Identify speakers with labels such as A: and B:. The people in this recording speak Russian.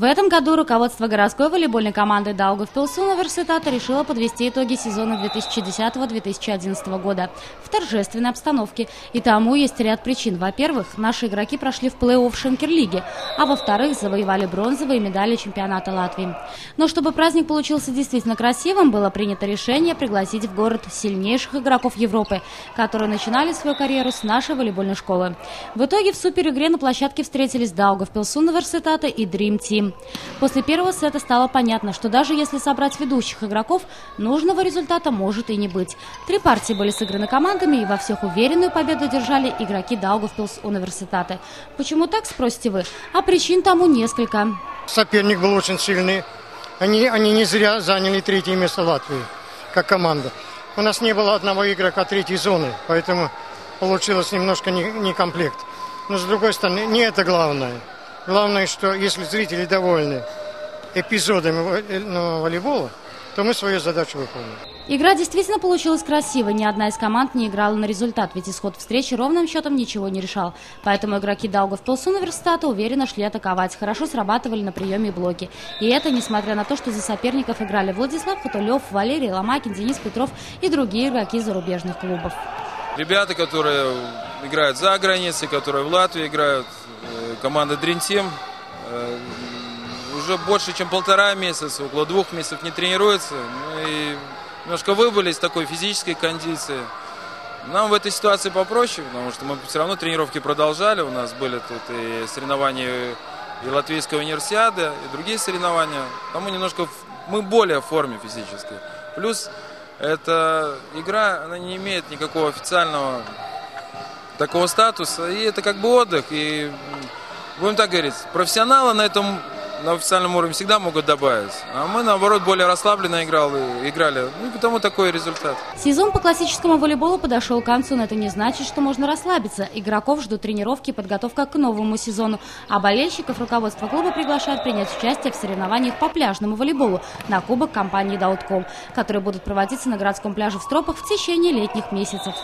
A: В этом году руководство городской волейбольной команды Даугавпилс университета решило подвести итоги сезона 2010-2011 года в торжественной обстановке. И тому есть ряд причин. Во-первых, наши игроки прошли в плей-офф Шенкерлиги, а во-вторых, завоевали бронзовые медали чемпионата Латвии. Но чтобы праздник получился действительно красивым, было принято решение пригласить в город сильнейших игроков Европы, которые начинали свою карьеру с нашей волейбольной школы. В итоге в суперигре на площадке встретились Даугавпилс университета и Dream Team. После первого сета стало понятно, что даже если собрать ведущих игроков, нужного результата может и не быть. Три партии были сыграны командами, и во всех уверенную победу держали игроки Даугавпилс университета. Почему так, спросите вы? А причин тому несколько.
B: Соперник был очень сильный. Они, они не зря заняли третье место Латвии, как команда. У нас не было одного игрока третьей зоны, поэтому получилось немножко не, не комплект. Но с другой стороны, не это главное. Главное, что если зрители довольны эпизодами ну, волейбола, то мы свою задачу выполним.
A: Игра действительно получилась красивой. Ни одна из команд не играла на результат, ведь исход встречи ровным счетом ничего не решал. Поэтому игроки Даугавпилс университета уверенно шли атаковать, хорошо срабатывали на приеме и блоке. И это несмотря на то, что за соперников играли Владислав Хатулев, Валерий Ломакин, Денис Петров и другие игроки зарубежных клубов.
C: Ребята, которые играют за границей, которые в Латвии играют, команда Dream Team э, уже больше, чем полтора месяца, около двух месяцев не тренируется. Ну и немножко выбыли из такой физической кондиции. Нам в этой ситуации попроще, потому что мы все равно тренировки продолжали. У нас были тут и соревнования и Латвийской универсиады, и другие соревнования. Мы немножко, мы более в форме физической. Плюс эта игра, она не имеет никакого официального такого статуса. И это как бы отдых. И будем так говорить, профессионалы на этом на официальном уровне всегда могут добавить. А мы, наоборот, более расслабленно играли, играли. Ну и потому такой результат.
A: Сезон по классическому волейболу подошел к концу, но это не значит, что можно расслабиться. Игроков ждут тренировки и подготовка к новому сезону. А болельщиков руководство клуба приглашает принять участие в соревнованиях по пляжному волейболу на кубок компании «Даутком», которые будут проводиться на городском пляже в Стропах в течение летних месяцев.